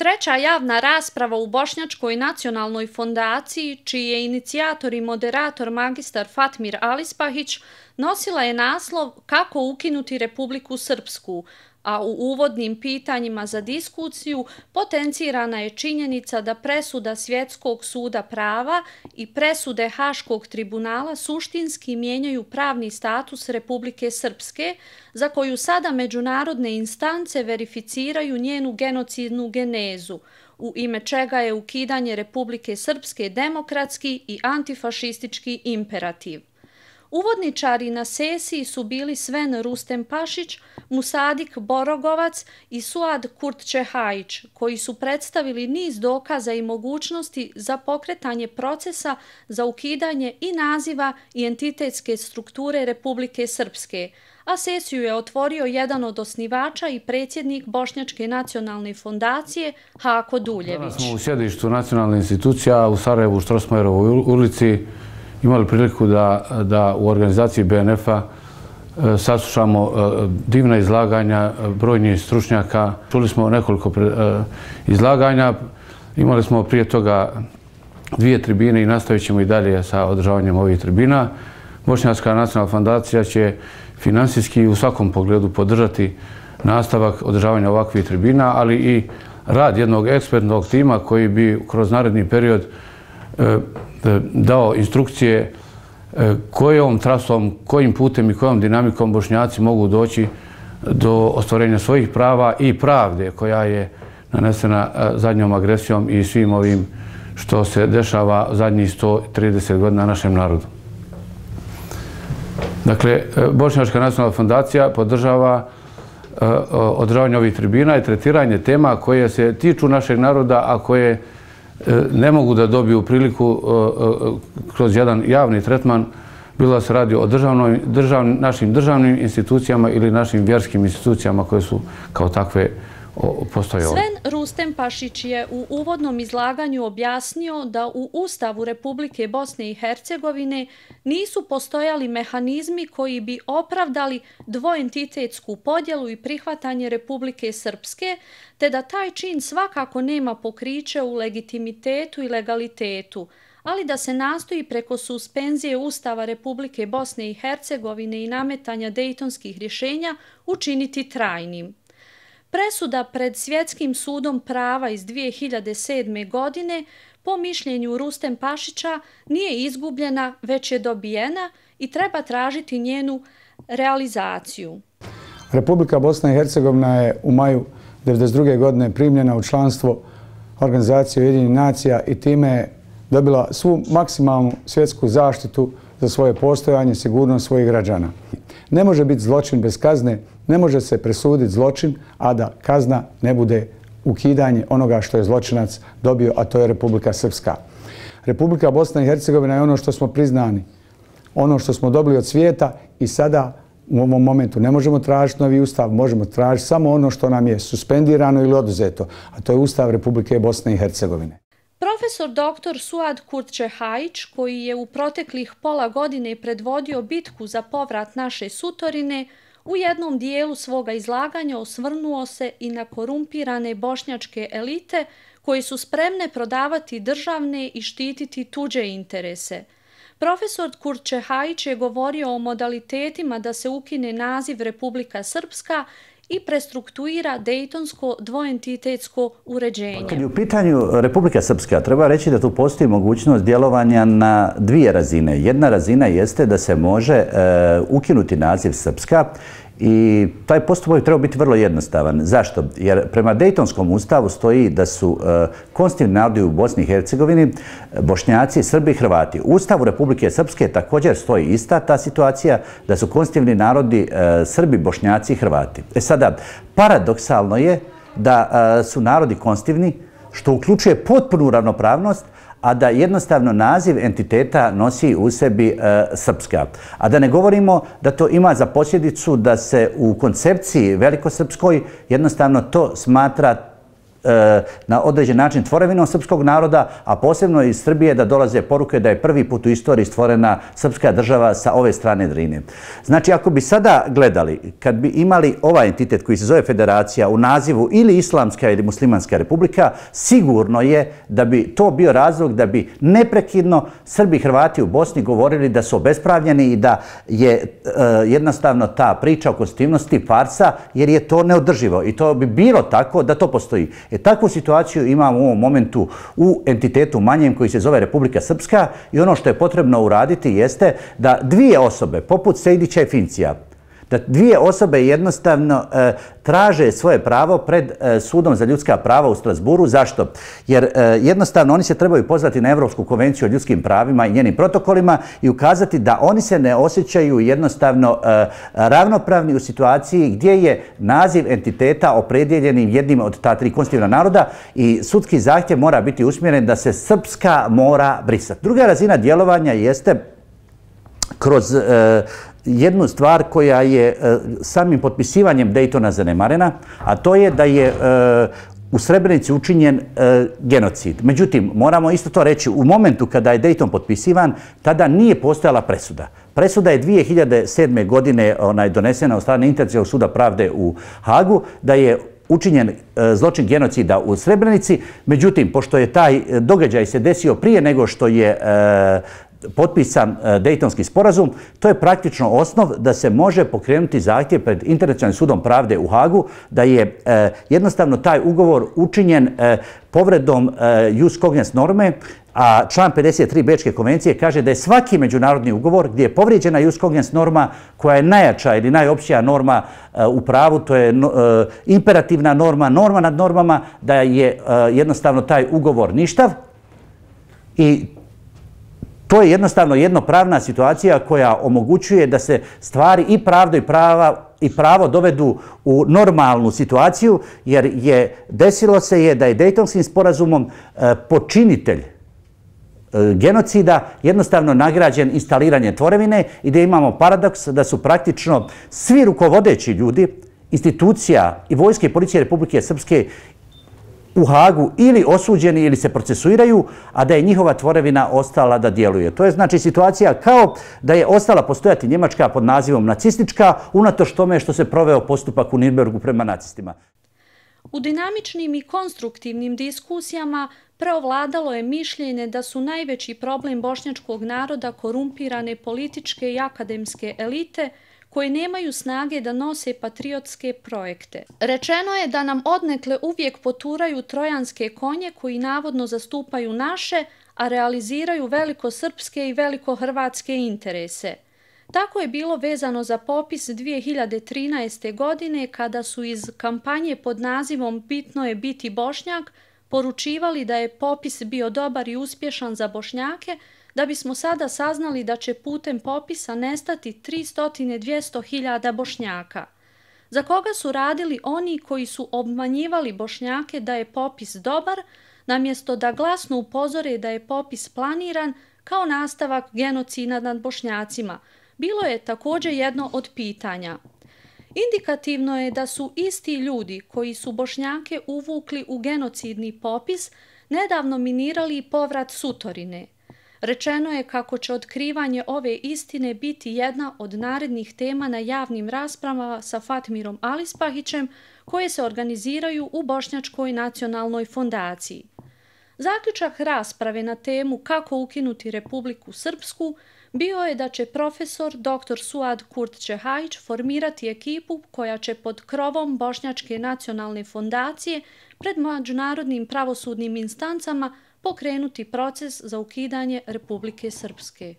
Treća javna rasprava u Bošnjačkoj nacionalnoj fondaciji, čiji je inicijator i moderator magistar Fatmir Alispahić, nosila je naslov Kako ukinuti Republiku Srpsku, a u uvodnim pitanjima za diskuciju potencirana je činjenica da presuda Svjetskog suda prava i presude Haškog tribunala suštinski mijenjaju pravni status Republike Srpske, za koju sada međunarodne instance verificiraju njenu genocidnu genezu, u ime čega je ukidanje Republike Srpske demokratski i antifašistički imperativ. Uvodničari na sesiji su bili Sven Rustem Pašić, Musadik Borogovac i Suad Kurtčehajić, koji su predstavili niz dokaza i mogućnosti za pokretanje procesa za ukidanje i naziva i entitetske strukture Republike Srpske, a sesiju je otvorio jedan od osnivača i predsjednik Bošnjačke nacionalne fondacije Hako Duljević. Danas smo u sjedištu nacionalne institucija u Sarajevu, Štrosmajerovoj ulici, imali priliku da, da u organizaciji BNF-a e, saslušamo e, divna izlaganja brojnih stručnjaka. Čuli smo nekoliko e, izlaganja. Imali smo prije toga dvije tribine i nastavit ćemo i dalje sa održavanjem ovih tribina. Bošnjanska nacionalna fondacija će finansijski u svakom pogledu podržati nastavak održavanja ovakvih tribina, ali i rad jednog ekspertnog tima koji bi kroz naredni period E, e, dao instrukcije e, kojom trasom, kojim putem i kojom dinamikom bošnjaci mogu doći do ostvarenja svojih prava i pravde koja je nanesena zadnjom agresijom i svim ovim što se dešava zadnjih 130 godina našem narodu. Dakle, Bošnjačka nacionalna fondacija podržava održavanje ovih tribina i tretiranje tema koje se tiču našeg naroda, a koje E, ne mogu da dobiju priliku e, e, kroz jedan javni tretman, bilo se radi o našim državnim institucijama ili našim vjerskim institucijama koje su kao takve postoje ovdje. Sven Rustem Pašić je u uvodnom izlaganju objasnio da u Ustavu Republike Bosne i Hercegovine nisu postojali mehanizmi koji bi opravdali dvoentitetsku podjelu i prihvatanje Republike Srpske, te da taj čin svakako nema pokriće u legitimitetu i legalitetu, ali da se nastoji preko suspenzije Ustava Republike Bosne i Hercegovine i nametanja dejtonskih rješenja učiniti trajnim. Presuda pred Svjetskim sudom prava iz 2007. godine po mišljenju Rustem Pašića nije izgubljena, već je dobijena i treba tražiti njenu realizaciju. Republika Bosna i Hercegovina je u maju 1992. godine primljena u članstvo organizacije Ujedinjenih nacija i time je dobila svu maksimalnu svjetsku zaštitu za svoje postojanje i sigurnost svojih građana. Ne može biti zločin bez kazne, ne može se presuditi zločin, a da kazna ne bude ukidanje onoga što je zločinac dobio, a to je Republika Srpska. Republika Bosna i Hercegovina je ono što smo priznani, ono što smo dobili od svijeta i sada u ovom momentu ne možemo tražiti novi ustav, možemo tražiti samo ono što nam je suspendirano ili oduzeto, a to je Ustav Republike Bosne i Hercegovine. Profesor dr. Suad Kurtčehajić, koji je u proteklih pola godine predvodio bitku za povrat naše sutorine, u jednom dijelu svoga izlaganja osvrnuo se i na korumpirane bošnjačke elite koje su spremne prodavati državne i štititi tuđe interese. Profesor Kurčehajić je govorio o modalitetima da se ukine naziv Republika Srpska i prestruktuira dejtonsko dvoentitetsko uređenje. Pa kad je u pitanju Republika Srpska, treba reći da tu postoji mogućnost djelovanja na dvije razine. Jedna razina jeste da se može e, ukinuti naziv Srpska I taj postupak treba biti vrlo jednostavan. Zašto? Jer prema Dejtonskom ustavu stoji da su e, konstitutivni narodi u Bosni i Hercegovini e, Bošnjaci, Srbi i Hrvati. U ustavu Republike Srpske također stoji ista ta situacija da su konstitutivni narodi e, Srbi, Bošnjaci i Hrvati. E sada, paradoksalno je da e, su narodi konstitutivni, što uključuje potpunu ravnopravnost, a da jednostavno naziv entiteta nosi u sebi e, srpska. A da ne govorimo da to ima za posljedicu da se u koncepciji velikosrpskoj jednostavno to smatra E, na određen način tvorevinom srpskog naroda, a posebno iz Srbije da dolaze poruke da je prvi put u istoriji stvorena srpska država sa ove strane Drine. Znači, ako bi sada gledali, kad bi imali ovaj entitet koji se zove federacija u nazivu ili Islamska ili Muslimanska republika, sigurno je da bi to bio razlog da bi neprekidno Srbi i Hrvati u Bosni govorili da su obespravljeni i da je e, jednostavno ta priča o konstitutivnosti farsa, jer je to neodrživo. I to bi bilo tako da to postoji. E, takvu situaciju imamo u ovom momentu u entitetu manjem koji se zove Republika Srpska i ono što je potrebno uraditi jeste da dvije osobe, poput Sejdića i Fincija, da dvije osobe jednostavno e, traže svoje pravo pred e, sudom za ljudska prava u Strasburu. Zašto? Jer e, jednostavno oni se trebaju pozvati na Evropsku konvenciju o ljudskim pravima i njenim protokolima i ukazati da oni se ne osjećaju jednostavno e, ravnopravni u situaciji gdje je naziv entiteta opredjeljenim jednim od ta tri konstitutivna naroda i sudski zahtjev mora biti usmjeren da se Srpska mora brisati. Druga razina djelovanja jeste kroz e, jednu stvar koja je e, samim potpisivanjem Daytona zanemarena, a to je da je e, u Srebrenici učinjen e, genocid. Međutim, moramo isto to reći, u momentu kada je Dayton potpisivan, tada nije postojala presuda. Presuda je 2007. godine donesena od strane Internacionalnog suda pravde u Hagu, da je učinjen e, zločin genocida u Srebrenici. Međutim, pošto je taj e, događaj se desio prije nego što je potpisan e, Dejtonski sporazum, to je praktično osnov da se može pokrenuti zahtjev pred Internacionalnim sudom pravde u Hagu, da je e, jednostavno taj ugovor učinjen e, povredom e, jus cogens norme, a član 53 Bečke konvencije kaže da je svaki međunarodni ugovor gdje je povrijeđena jus cogens norma koja je najjača ili najopćija norma e, u pravu, to je imperativna norma, norma nad normama, da je jednostavno taj ugovor ništav i To je jednostavno jednopravna situacija koja omogućuje da se stvari i pravdo i prava i pravo dovedu u normalnu situaciju, jer je desilo se je da je Dejtonskim sporazumom e, počinitelj e, genocida jednostavno nagrađen instaliranje tvorevine i da imamo paradoks da su praktično svi rukovodeći ljudi, institucija i vojske i policije Republike Srpske u Hagu ili osuđeni ili se procesuiraju, a da je njihova tvorevina ostala da djeluje. To je znači situacija kao da je ostala postojati Njemačka pod nazivom nacistička, unatoš tome što se proveo postupak u Nirnbergu prema nacistima. U dinamičnim i konstruktivnim diskusijama preovladalo je mišljenje da su najveći problem bošnjačkog naroda korumpirane političke i akademske elite – koji nemaju snage da nose patriotske projekte. Rečeno je da nam odnekle uvijek poturaju trojanske konje koji navodno zastupaju naše, a realiziraju velikosrpske i velikohrvatske interese. Tako je bilo vezano za popis 2013. godine kada su iz kampanje pod nazivom Bitno je biti Bošnjak poručivali da je popis bio dobar i uspješan za Bošnjake, da bismo sada saznali da će putem popisa nestati 300-200 hiljada bošnjaka. Za koga su radili oni koji su obmanjivali bošnjake da je popis dobar, namjesto da glasno upozore da je popis planiran kao nastavak genocida nad bošnjacima, bilo je također jedno od pitanja. Indikativno je da su isti ljudi koji su bošnjake uvukli u genocidni popis nedavno minirali povrat Sutorine – Rečeno je kako će otkrivanje ove istine biti jedna od narednih tema na javnim raspravama sa Fatmirom Alispahićem koje se organiziraju u Bošnjačkoj nacionalnoj fondaciji. Zaključak rasprave na temu kako ukinuti Republiku Srpsku bio je da će profesor dr. Suad Kurt Čehajić formirati ekipu koja će pod krovom Bošnjačke nacionalne fondacije pred međunarodnim pravosudnim instancama pokrenuti proces za ukidanje Republike Srpske.